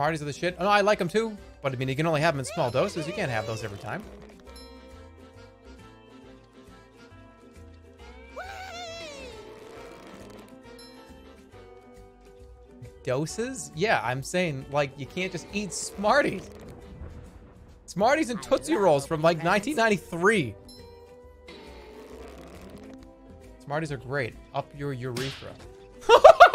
Smarties of the shit. Oh, no, I like them too. But I mean, you can only have them in small doses. You can't have those every time. Doses? Yeah, I'm saying, like, you can't just eat Smarties. Smarties and Tootsie Rolls from, like, 1993. Smarties are great. Up your urethra.